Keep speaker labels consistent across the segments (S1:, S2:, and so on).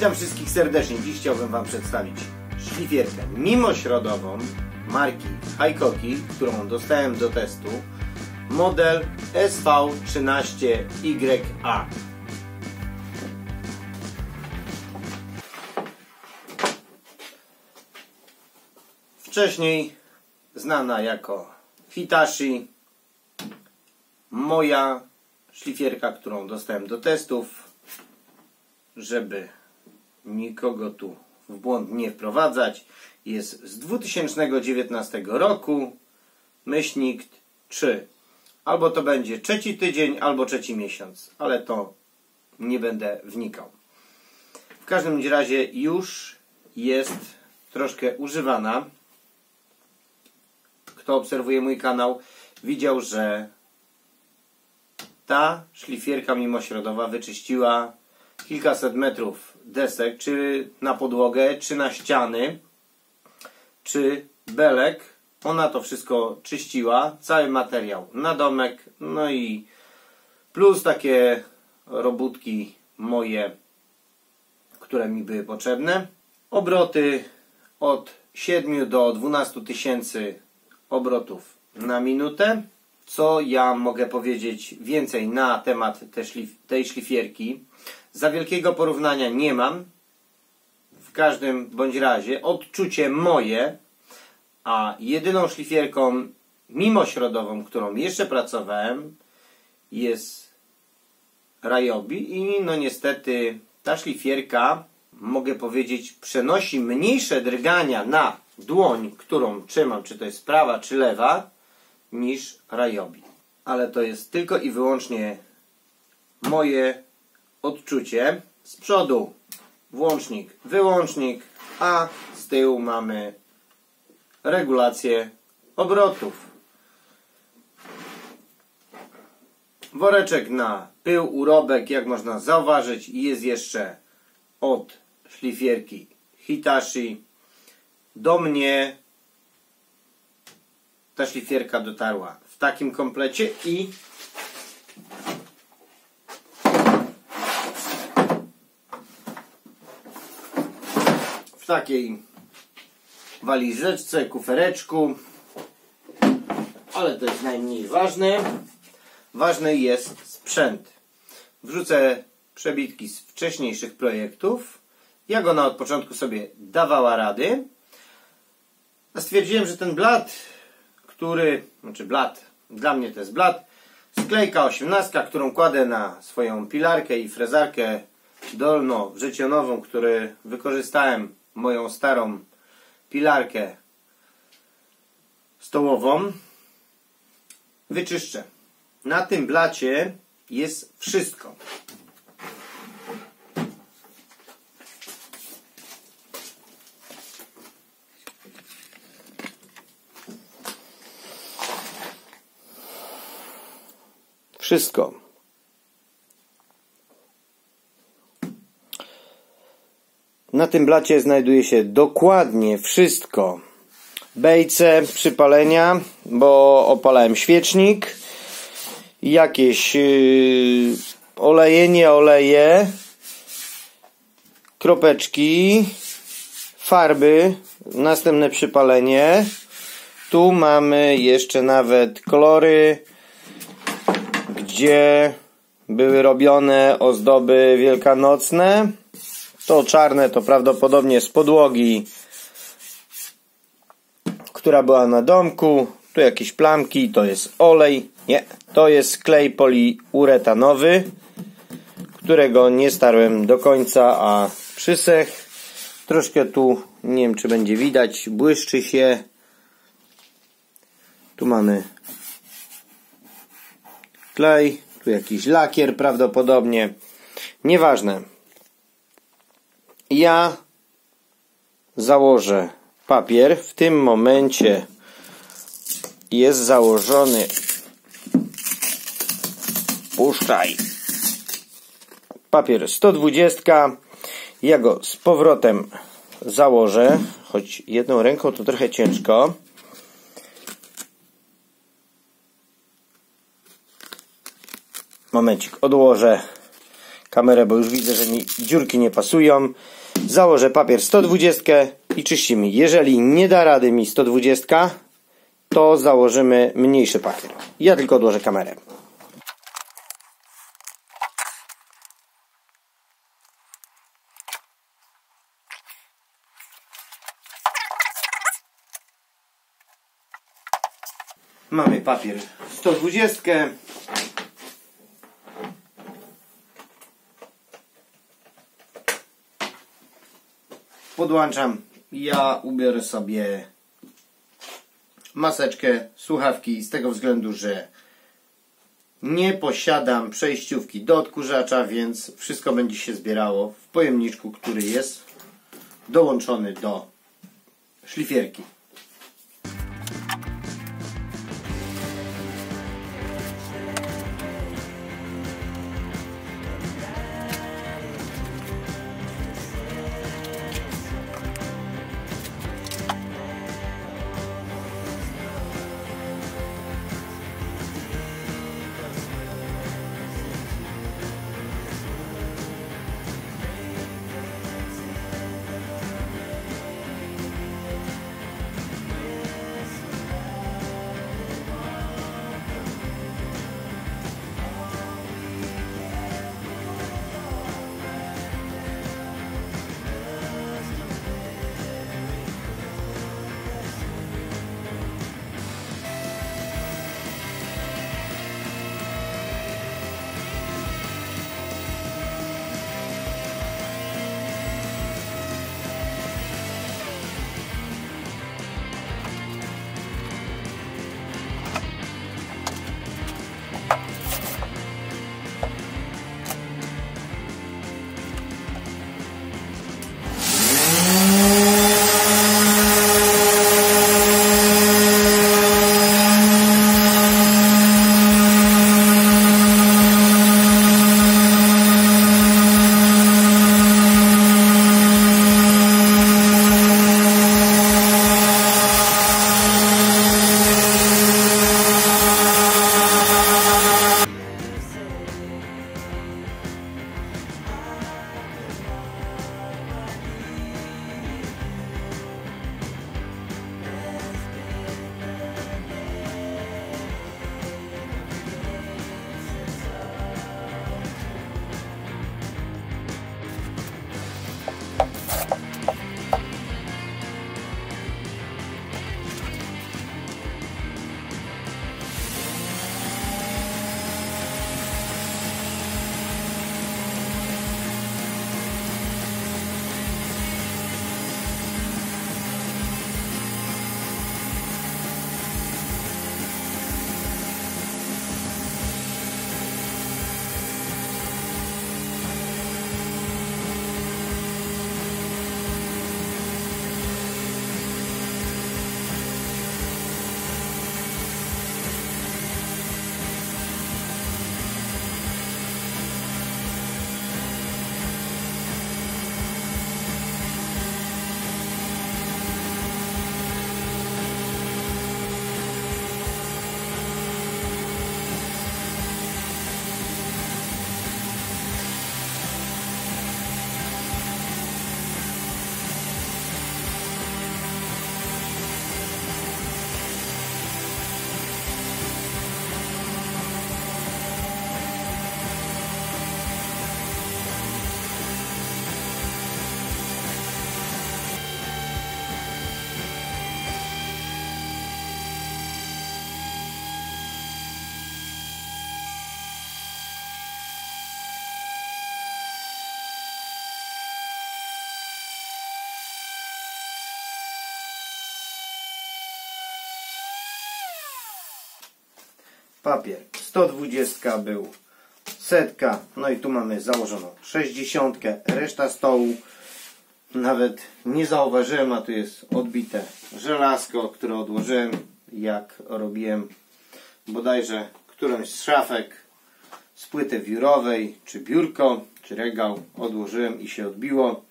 S1: Witam wszystkich serdecznie. Dziś chciałbym Wam przedstawić szlifierkę mimośrodową marki Haykoki, którą dostałem do testu. Model SV13YA. Wcześniej znana jako Hitachi. Moja szlifierka, którą dostałem do testów, żeby nikogo tu w błąd nie wprowadzać, jest z 2019 roku. Myślnik 3. Albo to będzie trzeci tydzień, albo trzeci miesiąc, ale to nie będę wnikał. W każdym razie już jest troszkę używana. Kto obserwuje mój kanał, widział, że ta szlifierka mimośrodowa wyczyściła kilkaset metrów desek, czy na podłogę, czy na ściany, czy belek. Ona to wszystko czyściła, cały materiał na domek, no i plus takie robótki moje, które mi były potrzebne. Obroty od 7 do 12 tysięcy obrotów na minutę. Co ja mogę powiedzieć więcej na temat tej szlifierki? Za wielkiego porównania nie mam. W każdym bądź razie odczucie moje, a jedyną szlifierką mimośrodową, którą jeszcze pracowałem, jest Rayobi i no niestety ta szlifierka, mogę powiedzieć, przenosi mniejsze drgania na dłoń, którą trzymam, czy to jest prawa, czy lewa, niż Rayobi. Ale to jest tylko i wyłącznie moje odczucie. Z przodu włącznik, wyłącznik, a z tyłu mamy regulację obrotów. Woreczek na pył, urobek, jak można zauważyć, jest jeszcze od szlifierki Hitachi. Do mnie ta szlifierka dotarła w takim komplecie i takiej walizeczce, kufereczku. Ale to jest najmniej ważne. Ważny jest sprzęt. Wrzucę przebitki z wcześniejszych projektów. Jak ona od początku sobie dawała rady. A stwierdziłem, że ten blat który, znaczy blat, dla mnie to jest blat, sklejka 18, którą kładę na swoją pilarkę i frezarkę dolno-wrzecionową, który wykorzystałem moją starą pilarkę stołową, wyczyszczę. Na tym blacie jest wszystko. Wszystko. Na tym blacie znajduje się dokładnie wszystko. Bejce przypalenia, bo opalałem świecznik. Jakieś yy, oleje, nie oleje. Kropeczki. Farby. Następne przypalenie. Tu mamy jeszcze nawet kolory gdzie były robione ozdoby wielkanocne. To czarne to prawdopodobnie z podłogi, która była na domku. Tu jakieś plamki, to jest olej. Nie, to jest klej poliuretanowy, którego nie starłem do końca, a przysech. Troszkę tu, nie wiem czy będzie widać, błyszczy się. Tu mamy klej, tu jakiś lakier prawdopodobnie. Nieważne. Ja założę papier. W tym momencie jest założony puszczaj papier 120 ja go z powrotem założę choć jedną ręką to trochę ciężko Momencik, odłożę kamerę, bo już widzę, że mi dziurki nie pasują. Założę papier 120 i czyścimy. Jeżeli nie da rady mi 120, to założymy mniejszy papier. Ja tylko odłożę kamerę. Mamy papier 120. Podłączam. Ja ubiorę sobie maseczkę, słuchawki z tego względu, że nie posiadam przejściówki do odkurzacza, więc wszystko będzie się zbierało w pojemniczku, który jest dołączony do szlifierki. Papier. 120 był setka. No i tu mamy założoną 60 reszta stołu nawet nie zauważyłem a tu jest odbite żelazko które odłożyłem jak robiłem bodajże którąś z szafek z płyty wiórowej czy biurko czy regał. Odłożyłem i się odbiło.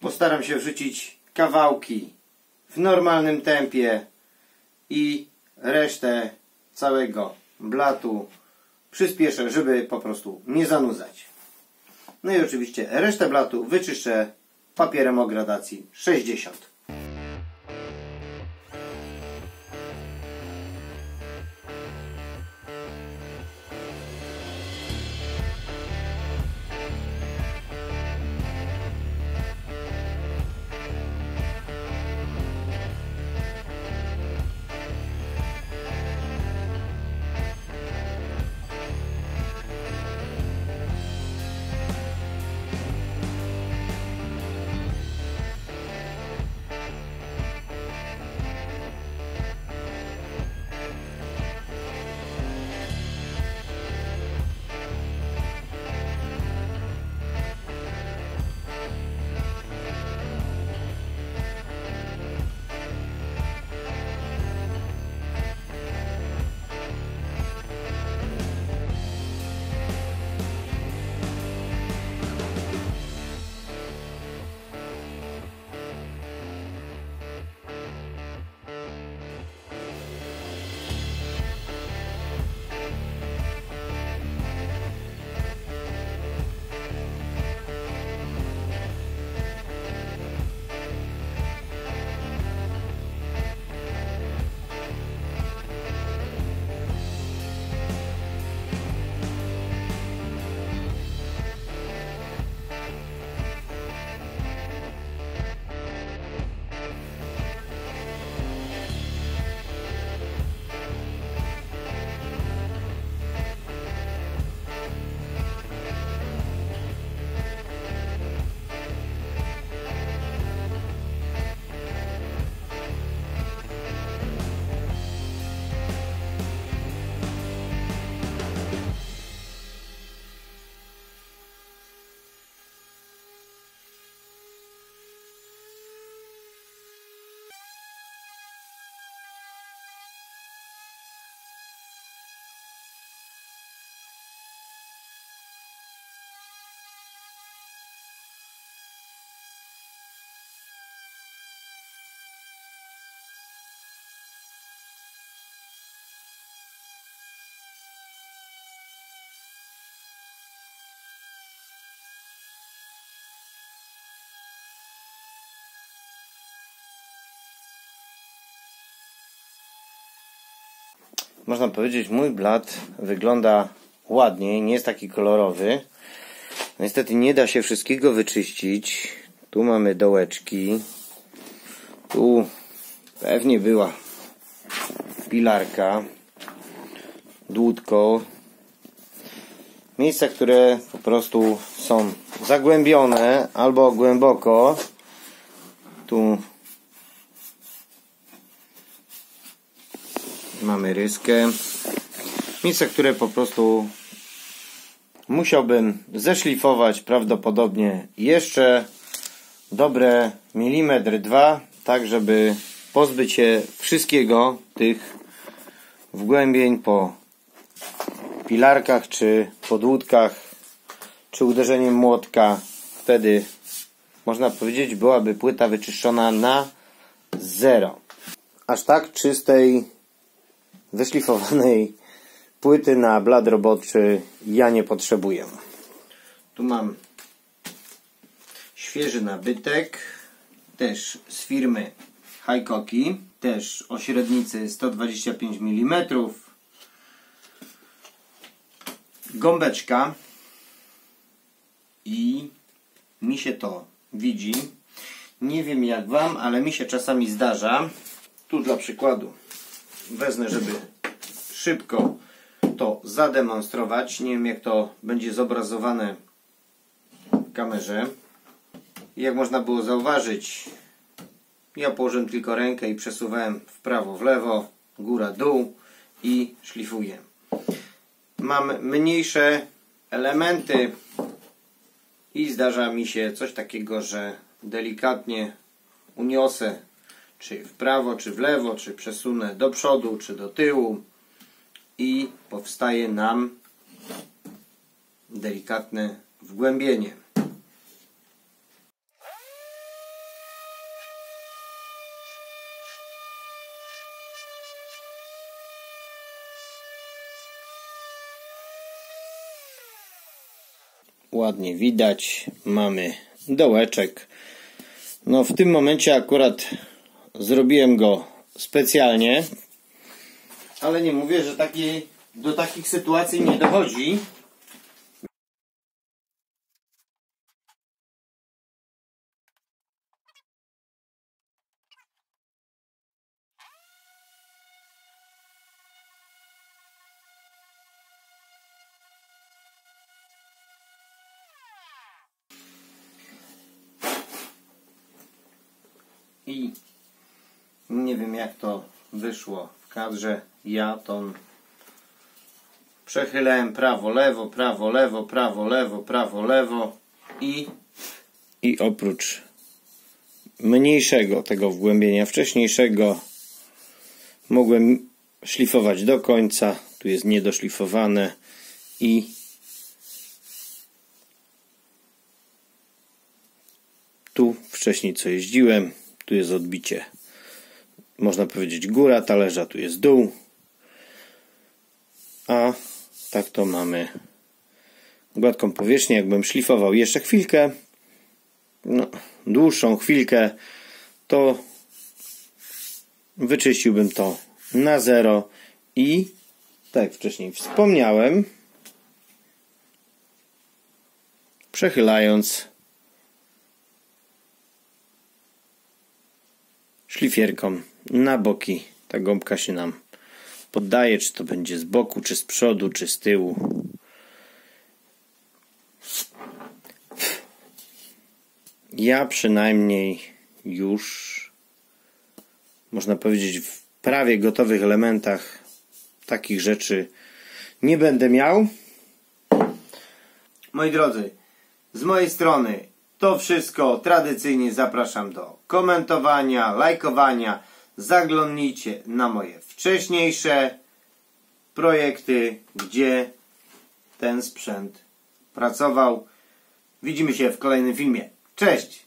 S1: Postaram się wrzucić kawałki w normalnym tempie i resztę całego blatu przyspieszę, żeby po prostu nie zanudzać. No i oczywiście resztę blatu wyczyszczę papierem o gradacji 60. można powiedzieć, mój blat wygląda ładniej, nie jest taki kolorowy. Niestety nie da się wszystkiego wyczyścić. Tu mamy dołeczki. Tu pewnie była pilarka, dłutko. Miejsca, które po prostu są zagłębione albo głęboko. Tu Mamy ryskę. Które po prostu musiałbym zeszlifować prawdopodobnie jeszcze dobre milimetr dwa, tak żeby pozbyć się wszystkiego tych wgłębień po pilarkach czy podłódkach czy uderzeniem młotka. Wtedy można powiedzieć byłaby płyta wyczyszczona na zero. Aż tak czystej wyszlifowanej płyty na blad roboczy ja nie potrzebuję. Tu mam świeży nabytek, też z firmy Haykoki, też o średnicy 125 mm. Gąbeczka i mi się to widzi. Nie wiem jak Wam, ale mi się czasami zdarza. Tu dla przykładu wezmę, żeby szybko to zademonstrować. Nie wiem jak to będzie zobrazowane w kamerze. Jak można było zauważyć, ja położyłem tylko rękę i przesuwałem w prawo, w lewo, góra, dół i szlifuję. Mam mniejsze elementy i zdarza mi się coś takiego, że delikatnie uniosę czy w prawo, czy w lewo, czy przesunę do przodu, czy do tyłu i powstaje nam delikatne wgłębienie. ładnie widać. Mamy dołeczek. No w tym momencie akurat zrobiłem go specjalnie, ale nie mówię, że taki, do takich sytuacji nie dochodzi. I nie wiem jak to wyszło w kadrze. Ja tą przechylałem prawo, lewo, prawo, lewo, prawo, lewo, prawo, lewo i i oprócz mniejszego tego wgłębienia wcześniejszego mogłem szlifować do końca. Tu jest niedoszlifowane i tu wcześniej co jeździłem tu jest odbicie można powiedzieć góra talerza, tu jest dół. A tak to mamy gładką powierzchnię. Jakbym szlifował jeszcze chwilkę no, dłuższą chwilkę to wyczyściłbym to na zero. I tak jak wcześniej wspomniałem przechylając szlifierką na boki. Ta gąbka się nam poddaje, czy to będzie z boku, czy z przodu, czy z tyłu. Ja przynajmniej już można powiedzieć w prawie gotowych elementach takich rzeczy nie będę miał. Moi drodzy, z mojej strony to wszystko. Tradycyjnie zapraszam do komentowania, lajkowania. Zaglądnijcie na moje wcześniejsze projekty, gdzie ten sprzęt pracował. Widzimy się w kolejnym filmie. Cześć!